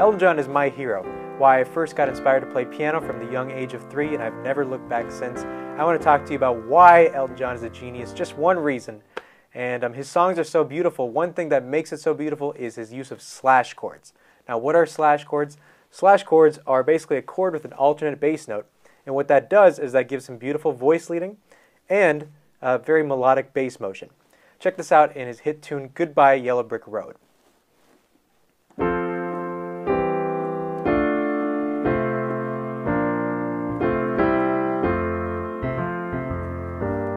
Elton John is my hero, why I first got inspired to play piano from the young age of three, and I've never looked back since. I want to talk to you about why Elton John is a genius, just one reason. And um, his songs are so beautiful. One thing that makes it so beautiful is his use of slash chords. Now, what are slash chords? Slash chords are basically a chord with an alternate bass note. And what that does is that gives him beautiful voice leading and a very melodic bass motion. Check this out in his hit tune Goodbye Yellow Brick Road.